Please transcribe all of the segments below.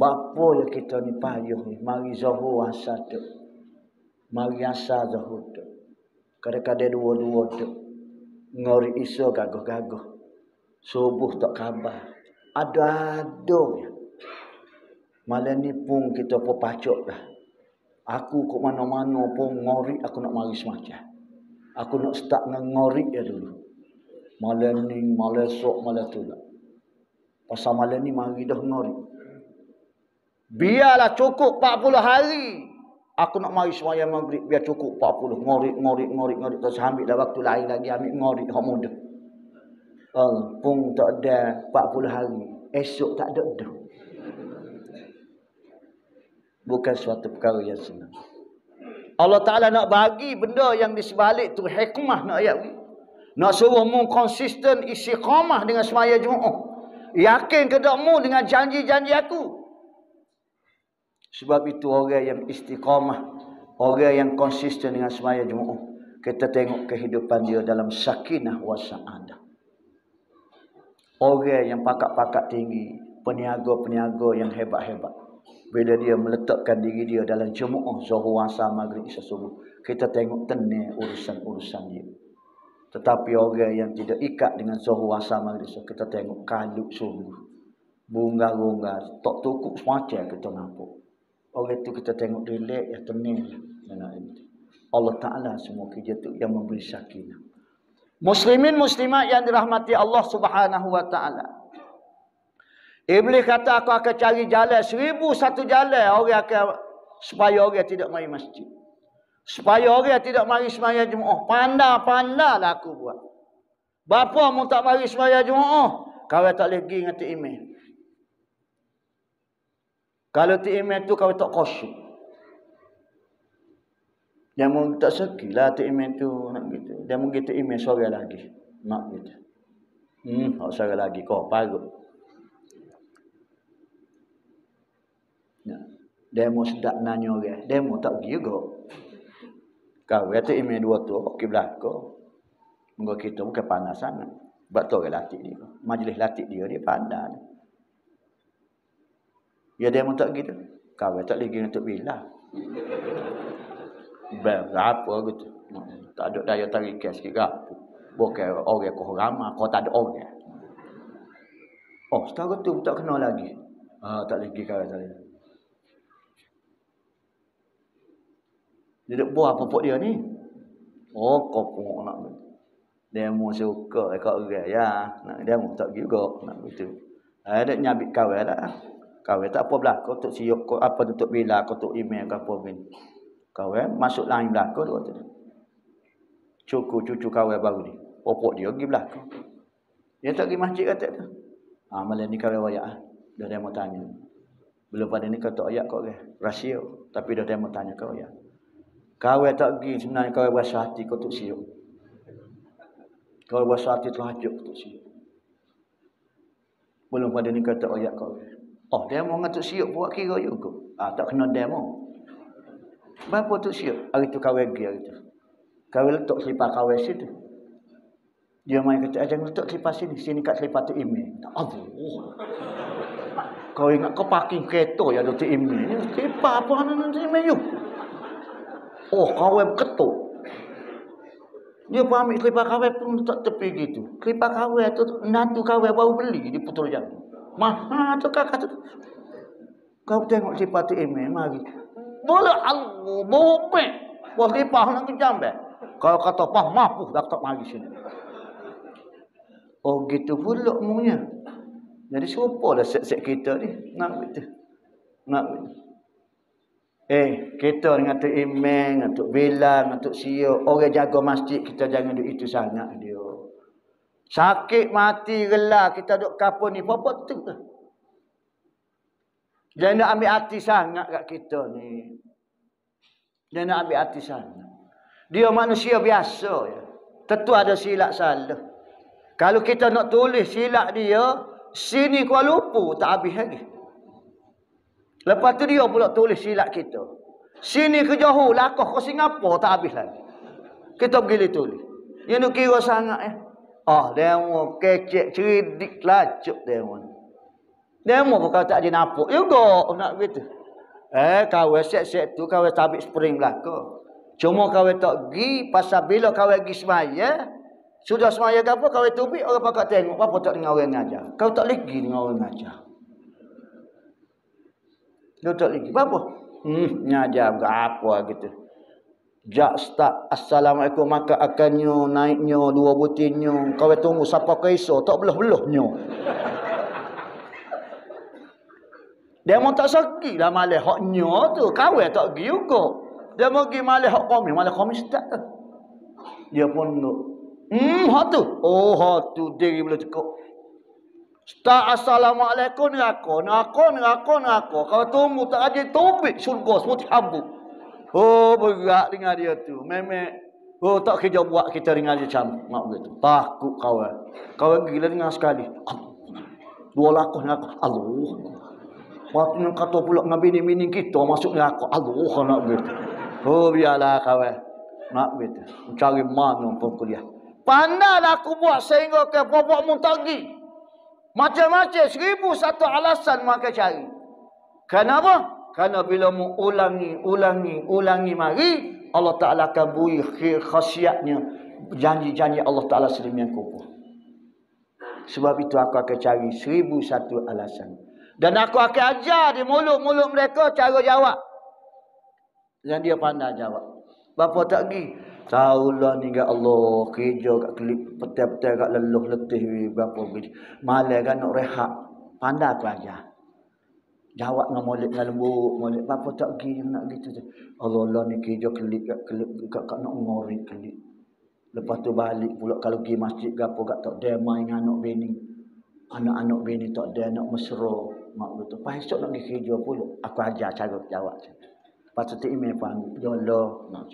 Bapa ya kita ni payuh ni. Mari zuhur asar tu. Mari asar zuhur tu. Kadang-kadang dua-dua tu. Ngori isu gaguh-gaguh. Subuh tak khabar. Ada-ada ya. Malam ni pun kita pun pacuk dah. Aku ke mana-mana pun ngori aku nak mari semacam. Aku nak start dengan ngori ya dulu. Malam ni, malam esok, malam tu lah. Pasal malam ni mari dah ngori. Biarlah cukup 40 hari. Aku nak mari semaya maghrib. Biar cukup 40. Ngori, ngori, ngori, ngori. Terus ambil dah waktu lain lagi. Ambil ngori. Hak muda. Uh, pun tak ada 40 hari. Esok tak ada dah. Bukan suatu perkara yang senang. Allah Ta'ala nak bagi benda yang di sebalik tu hikmah nak ayat ni. Nak suruh mu konsisten isi dengan semaya Jumaat. Yakin ke tak mu dengan janji-janji aku? Sebab itu orang yang istiqamah, orang yang konsisten dengan semaya Jumaat, kita tengok kehidupan dia dalam sakinah wa sa'adah. Orang yang pakat-pakat tinggi, peniaga-peniaga yang hebat-hebat. Bila dia meletakkan diri dia dalam Jumaat, zuhur, asar, maghrib, isya, subuh, kita tengok tenang urusan-urusan dia. Tetapi orang yang tidak ikat dengan suhu asam maghrib, kita tengok kalut sungguh. Bunga-bunga, tak tukuk semacam kita nampak. Orang itu kita tengok relax, ya tenang. Allah Ta'ala semua kerja itu yang memberi sakinah. Muslimin muslimat yang dirahmati Allah Subhanahu wa taala. Iblis kata aku akan cari jalan seribu satu jalan orang akan supaya orang tidak mai masjid. Supaya orang tidak mari semaya Jumaat. Pandai-pandailah aku buat. Bapa mu tak mari semaya Jumaat. Kau tak boleh pergi dengan tu. Kalau tu email tu kau tak kosong. Dia mau tak segi lah tu email tu nak gitu. Dia mau gitu email sore lagi. Mak gitu. Hmm, tak sore lagi kau parut. Ya. Dia mau sedap nanya orang. Dia mau tak pergi juga. Kau kata email dua tu, okey belakang. Mungkin kita bukan panas sangat. Sebab tu orang latih dia. Majlis latih dia, dia pandai. Ya dia mau tak gitu. Kau tak lagi untuk bila. Berapa gitu. Tak ada daya tarik sikit ke Bukan orang kau ramah, kau tak ada orang. Oh, setahu tu tak kenal lagi. Ah, tak lagi kau tak lagi. Dia duk buah pupuk dia ni. Oh, kopok nak. Dia mau suka dekat orang ya. Nak dia mau tak juga nak begitu. Ada nyabit kawan lah. Kawan tak apa belaka untuk siuk kau apa untuk bila kau untuk email ke apa pun. Kawan masuk lain belaka dia kata. Cucu cucu kawan baru ni. Popok dia pergi belaka. Dia tak pergi masjid kata tu. Ha, malam ni kawan wayak ah. Dah dia mau tanya. Belum pada ni kata ayat kau ke. Rahsia. Tapi dah dia mau tanya kau ya. Kau tak pergi sebenarnya kau berasa hati kau tu siuk. Kau berasa hati terhajuk tu siuk. Belum pada ni kata ayat kau. Oh dia mau ngatuk siuk buat kira juga. Ah tak kena demo. Berapa tu siuk? Hari tu kau pergi hari tu. Kau letak selipar kau situ. Dia main kata, jangan letak selipar sini. Sini kat selipar tu. Tak ada. Kau ingat kau parking kereta ya tu email. Selipar apa nak email you? Oh, kawan ketuk. Dia pun ambil kelipar kawan pun tak tepi gitu. Kelipar kawan tu, nantu kawan baru beli di putul jam. Mahal tu kakak tu. Kau tengok kelipar tu email, mari. Boleh Allah, bobek. Buat kelipar nak kejam be. Kalau kata pah mampu dah tak mari sini. Oh gitu pula umumnya. Jadi siapa lah set-set kita ni? Nak betul. Nak betul. Eh, kita dengan Tok Imeng, dengan Tok Bilang, dengan Tok Sio, orang jaga masjid, kita jangan duduk itu sangat dia. Sakit mati gelar, kita duduk kapur ni, apa tu? Jangan nak ambil hati sangat kat kita ni. Jangan nak ambil hati sangat. Dia manusia biasa. Ya. Tentu ada silap salah. Kalau kita nak tulis silap dia, sini Kuala Lumpur tak habis lagi. Lepas tu dia pula tulis silap kita. Sini ke Johor, lakoh ke Singapura tak habis lagi. Kita pergi tulis. Nak kira sangat eh. Dia mau kecek cerdik lacuk dia. Demo pun kau tak ada napuk. Juga nak gitu. Eh, kau set-set tu kau tabik spring belaka. Cuma kau tak pergi pasal bila kau pergi semaya, sudah semaya apa kau tubik orang pakat tengok apa tak dengar orang ngajar. Kau tak lagi dengan orang ngajar. Kau tak lagi. Apa? Hmm, ngajar apa gitu. Jak start Assalamualaikum maka akannya naiknya dua butinnya. Kau tunggu siapa kaiso tak belah-belahnya. Dia mau tak segi lah malah haknya tu. Kau tak pergi juga. Dia mau pergi malah hak kami. Malah kami start. Dia pun Hmm, hak tu. Oh, hak tu diri boleh tekuk. Start assalamualaikum neraka, neraka, neraka, neraka. Kalau tunggu tak ada topik syurga semua habuk. Oh, berat dengan dia tu. Memang oh tak kerja buat kita dengan dia macam mak begitu. Takut kawan. Kawan gila dengan sekali. Dua lakuh neraka. Allah. Waktu yang kata pula dengan bini-bini kita masuk neraka. Allah nak begitu. Oh, biarlah kawan. Nak begitu. Mencari mana pun kuliah. Pandailah aku buat sehingga ke bapak muntagi. Macam-macam seribu satu alasan maka cari. Kenapa? Kerana bila mu ulangi, ulangi, ulangi mari, Allah Ta'ala akan bui khasiatnya. Janji-janji Allah Ta'ala sedemikian kukuh. Sebab itu aku akan cari seribu satu alasan. Dan aku akan ajar di mulut-mulut mereka cara jawab. Dan dia pandai jawab. Bapa tak pergi. Tahulah ni kat Allah kerja kat kelip petai-petai kat leluh letih berapa biji. Malam kan nak rehat. Pandai tu aja. Jawab dengan molek dengan lembut. Molek apa tak pergi nak gitu tu. Allah Allah ni kerja kelip kat kelip kat, kat nak ngori kelip. Lepas tu balik pula kalau pergi masjid ke apa kat tak demai dengan anak bini. Anak-anak bini tak ada anak mesra. Mak betul. Pas esok nak pergi kerja pula. Aku ajar cara jawab. Lepas tu email pun. Ya Allah. Nak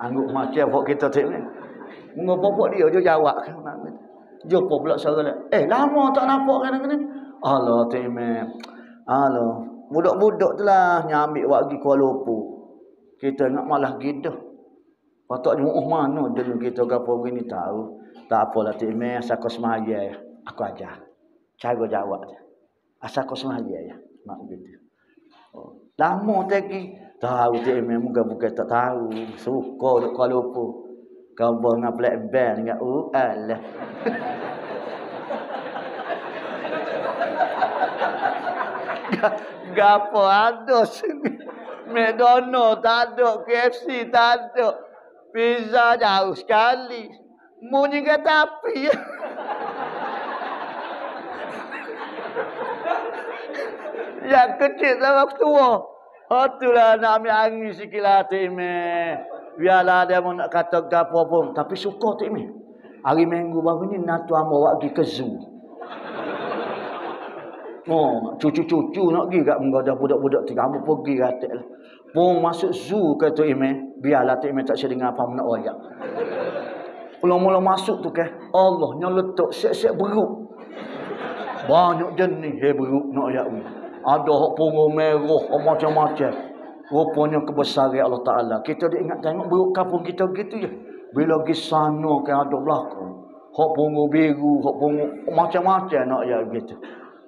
Angguk macam buat kita tengok ni. Mengapa dia dia jawab kan nak. Jumpa pula suara dia. Eh lama tak nampak kan ni. Allah temen. Allah. Budak-budak tu lah buat pergi Kuala Lumpur. Kita nak malah gidah. Patut oh mana dulu kita gapo begini tahu. Tak apalah temen asal kau semaya Aku aja. Cara jawab dia. Asal kau semaya ya. Mak gitu. Oh. Lama lagi. Tahu dia memang bukan-bukan tak tahu. Suka duk Kuala Lumpur. Kau buat dengan black band dengan UL lah. Gapo ada sini. McDonald tak ada. KFC tak ada. Pizza jauh sekali. Munyi kata api. Yang kecil sama tua. Itulah nak ambil angin sikit lah Tik Biarlah dia mau nak kata apa pun. Tapi suka Tik Hari minggu baru ni nak tuan bawa pergi ke zoo. Oh, cucu-cucu nak pergi kat menggoda budak-budak tiga. Kamu pergi kata lah. Pun masuk zoo ke Tik Biarlah Tik tak saya dengar apa nak oyak. Mula-mula masuk tu ke. Allah nyeletuk siap-siap beruk. Banyak jenis he beruk nak oyak. Ada hak punggung merah, macam-macam. Rupanya kebesaran Allah Ta'ala. Kita dia ingat tengok beruk kampung kita gitu ya. Bila pergi sana kan ada belakang. Hak punggung biru, hak punggung macam-macam nak ya gitu.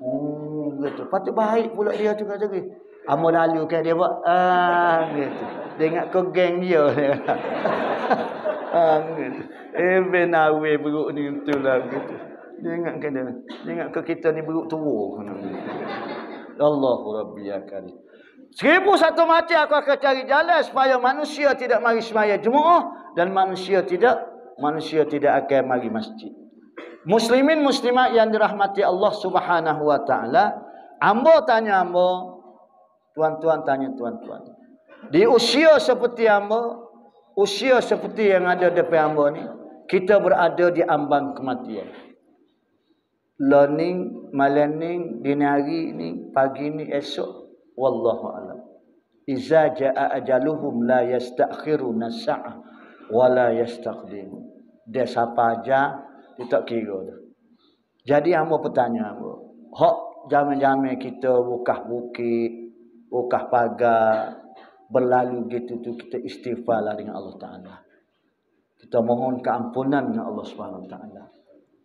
Oh, gitu. Patut baik pula dia tu kata gitu. Amo lalu kan dia buat ah gitu. Dia ingat ke geng dia. ah. Eh benawe beruk ni tu lah gitu. Dia ingat kan dia. Dia ingat ke kita ni beruk tua. Allahu Rabbi ya karim. Seribu satu mati aku akan cari jalan supaya manusia tidak mari semaya Jumaat dan manusia tidak manusia tidak akan mari masjid. Muslimin muslimat yang dirahmati Allah Subhanahu wa taala, ambo tanya ambo, tuan-tuan tanya tuan-tuan. Di usia seperti ambo, usia seperti yang ada depan ambo ni, kita berada di ambang kematian learning, malening, dini hari ni, pagi ni, esok. Wallahu alam. Iza ja'a ajaluhum la yastakhiruna sa'ah wa la yastaqdimu. Dia siapa aja, dia tak kira dah. Jadi hamba bertanya hamba. Jamin-jamin kita bukah bukit, bukah pagar, berlalu gitu tu kita istighfarlah dengan Allah Ta'ala. Kita mohon keampunan dengan Allah Subhanahu Ta'ala.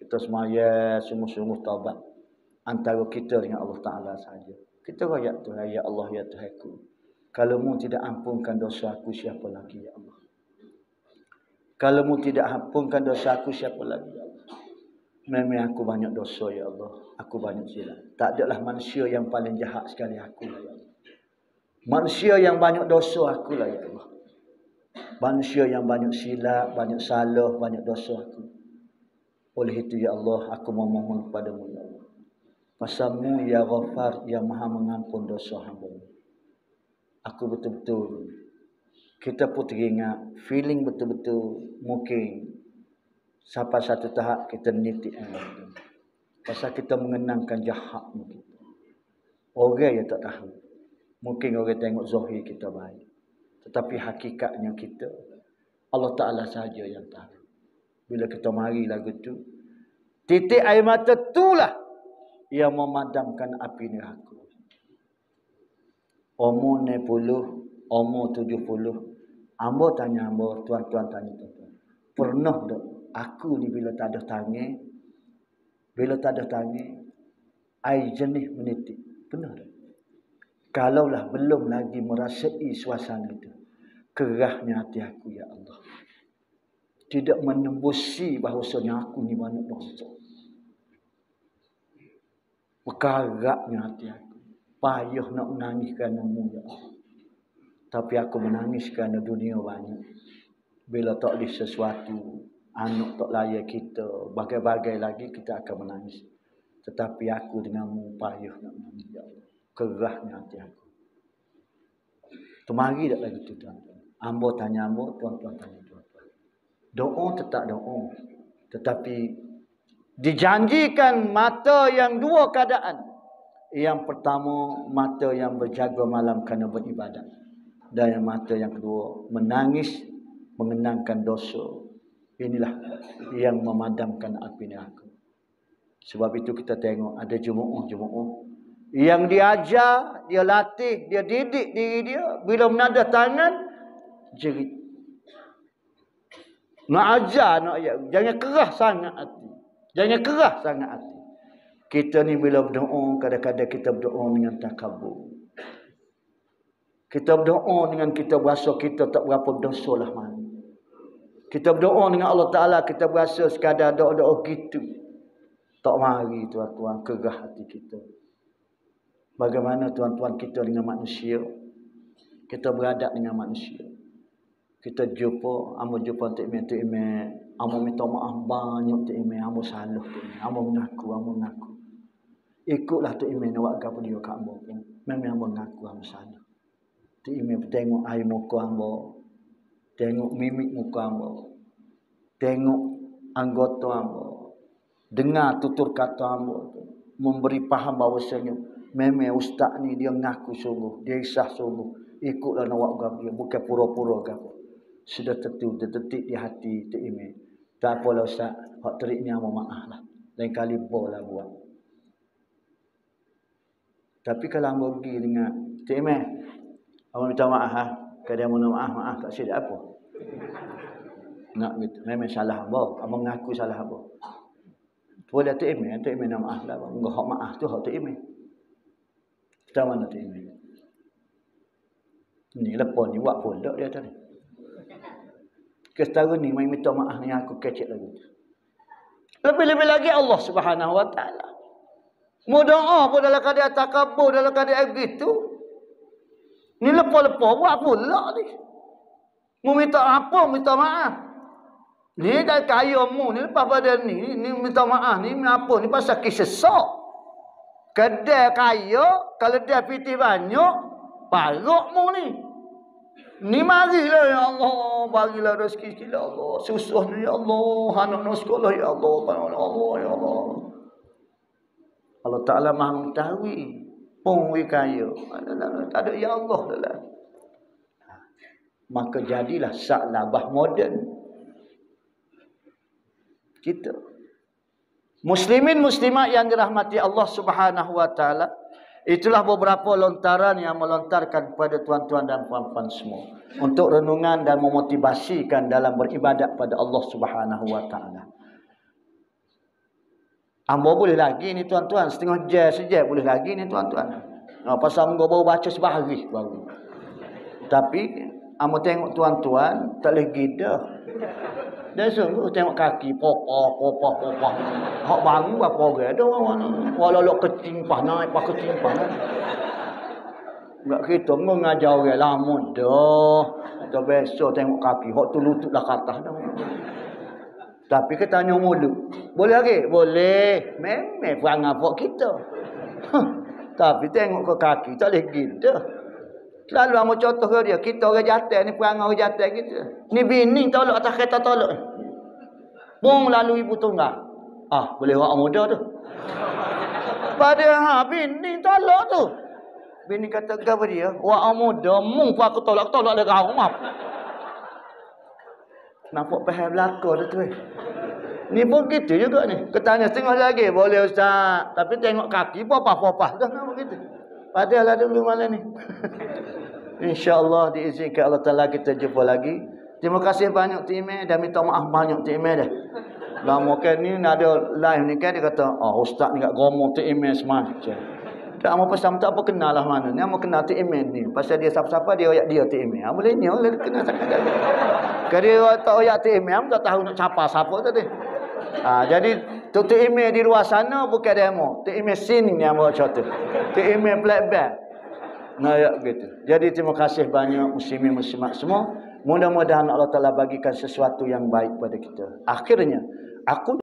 Kita semaya sungguh-sungguh taubat antara kita dengan Allah Taala saja. Kita royak Tuhan ya Allah ya Tuhanku. Kalau mu tidak ampunkan dosa aku siapa lagi ya Allah. Kalau mu tidak ampunkan dosa aku siapa lagi ya Allah. Memang aku banyak dosa ya Allah. Aku banyak silap. Tak adalah manusia yang paling jahat sekali aku ya Allah. Manusia yang banyak dosa aku lah ya Allah. Manusia yang banyak silap, banyak salah, banyak dosa aku. Oleh itu ya Allah, aku memohon kepadamu ya Allah. Pasamu ya ghafar yang maha mengampun dosa hamba. Aku betul-betul, kita pun teringat, feeling betul-betul mungkin sampai satu tahap kita nitik Allah. Pasal kita mengenangkan jahat mungkin. Orang yang tak tahu. Mungkin orang tengok zahir kita baik. Tetapi hakikatnya kita Allah Ta'ala sahaja yang tahu. Bila kita mari lagu tu. Titik air mata itulah yang memadamkan api neraka. Umur ni puluh, umur tujuh puluh. Ambo tanya ambo, tuan-tuan tanya tuan-tuan. Pernah tak aku ni bila tak ada tangi, bila tak ada tangi, air jenis menitik. Pernah tak? Kalaulah belum lagi merasai suasana itu kerahnya hati aku ya Allah. Tidak menembusi bahawasanya aku ni dosa. Berkaraknya hati aku. Payah nak menangis kerana mu ya Allah. Tapi aku menangis kerana dunia banyak. Bila tak ada sesuatu, anak tak layak kita, bagai-bagai lagi kita akan menangis. Tetapi aku denganmu payah nak menangis ya Allah. Kerahnya hati aku. Tumari tak lagi tu tuan-tuan. Ambo tanya ambo, tuan-tuan tanya tuan-tuan. Doa tetap doa. Tetapi dijanjikan mata yang dua keadaan. Yang pertama, mata yang berjaga malam kerana beribadat. Dan yang mata yang kedua, menangis mengenangkan dosa. Inilah yang memadamkan api neraka. Sebab itu kita tengok ada jemaah-jemaah yang diajar, dia latih, dia didik diri dia. Bila menada tangan, jerit. Nak ajar, nak ajar. Jangan kerah sangat hati. Jangan kerah sangat hati. Kita ni bila berdoa, kadang-kadang kita berdoa dengan takabur. Kita berdoa dengan kita berasa kita tak berapa berdosa lah mana. Kita berdoa dengan Allah Ta'ala, kita berasa sekadar doa-doa gitu. Tak mari tuan-tuan kerah hati kita. Bagaimana tuan-tuan kita dengan manusia. Kita beradab dengan manusia kita jumpa amo jumpa tok ime amo minta maaf banyak tok ime amo salah tok ime amo mengaku amo mengaku. Ikutlah tok ime nak buat dia kat amo memang amo mengaku amo salah. Tok ime tengok air muka amo tengok mimik muka amo tengok anggota amo dengar tutur kata amo memberi paham bahawasanya memang ustaz ni dia mengaku sungguh dia isah sungguh. Ikutlah nak buat dia bukan pura-pura gapo. Sudah tentu terdetik di hati tu ime. Tak apalah Ustaz, hak terik ni amat maaf lah. Lain kali boleh buat. Tapi kalau ambo pergi dengan ime, ambo minta maaf. Kalau dia mau maaf, maaf tak silap apa. Nak gitu. Memang salah ambo, ambo ngaku salah ambo. Boleh tu ime, tu ime nak maaf lah. Enggak hak maaf tu hak tu ime. Kita mana tu ime? Ni lepas ni buat pun dia tadi. Ketara ni mai minta maaf ni aku kecek lagi. Lebih-lebih lagi Allah Subhanahu Wa Taala. Mu doa pun dalam keadaan takabur dalam keadaan begitu. Ni lepas-lepas buat pula ni. Mu minta apa minta maaf. Ni dah kaya mu ni lepas pada ni ni minta maaf ni apa ni pasal kisah sok. Kedai kaya kalau dia piti banyak paruk mu ni. Ni ya Allah, bagilah rezeki kita ya Allah. Susah ni ya Allah, anak nak sekolah ya Allah, ya Allah ya Allah. Allah Taala Maha mengetahui pun kaya. Tak ada ya Allah dalam. Maka jadilah saklabah moden kita. Muslimin muslimat yang dirahmati Allah Subhanahu wa taala, Itulah beberapa lontaran yang melontarkan kepada tuan-tuan dan puan-puan semua untuk renungan dan memotivasikan dalam beribadat pada Allah Subhanahu wa taala. Ambo boleh lagi ni tuan-tuan. Setengah jam sejam boleh lagi ni tuan-tuan. Ha, pasal ambo baru baca sebahari baru. Tapi ambo tengok tuan-tuan tak boleh gida. Dan sungguh tengok kaki popah popah popah. Hak baru apa orang ada orang walau lok kecing pah naik pah kecing pah. Enggak kita mengajar orang lama dah. Kita besok tengok kaki hak tu lutut lah kata dah. Tapi kita tanya mulut. Boleh lagi? Boleh. Memang perangai buat kita. Tapi tengok ke kaki, tak boleh gitu. Selalu amo contoh dia, kita orang jatuh ni perangai orang jatuh kita. Ni bini tolak atas kereta tolak. Bung lalu ibu tunggal. Ah, boleh orang muda tu. Pada ha bini tolak tu. Bini kata ke dia, "Wak muda, mung pun aku tolak, tolak dia kau, maaf." Nampak pahal belaka tu tu. Ni pun gitu juga ni. Ketanya setengah lagi. Boleh Ustaz. Tapi tengok kaki popah-popah. Dah nama gitu. Padahal ada dulu malam ni. InsyaAllah diizinkan Allah Ta'ala kita jumpa lagi. Terima kasih banyak Timeh. Dan minta maaf banyak Timeh dah. Lama kan ni ada live ni kan dia kata. Oh Ustaz ni kat gomo Timeh semacam. Tak mau pesan tak apa kenal lah mana. Ni mau kenal Timeh ni. Pasal dia siapa-siapa dia oyak dia Timeh. Ha, boleh ni boleh kenal sangat. Dia tak oyak Timeh, tak tahu nak capa siapa tadi. Ha, jadi Tok Email di luar sana bukan demo. Tok sini ni yang bawa contoh. Tok black bag. Nah ya begitu. Jadi terima kasih banyak muslimin muslimat semua. Mudah-mudahan Allah Taala bagikan sesuatu yang baik pada kita. Akhirnya aku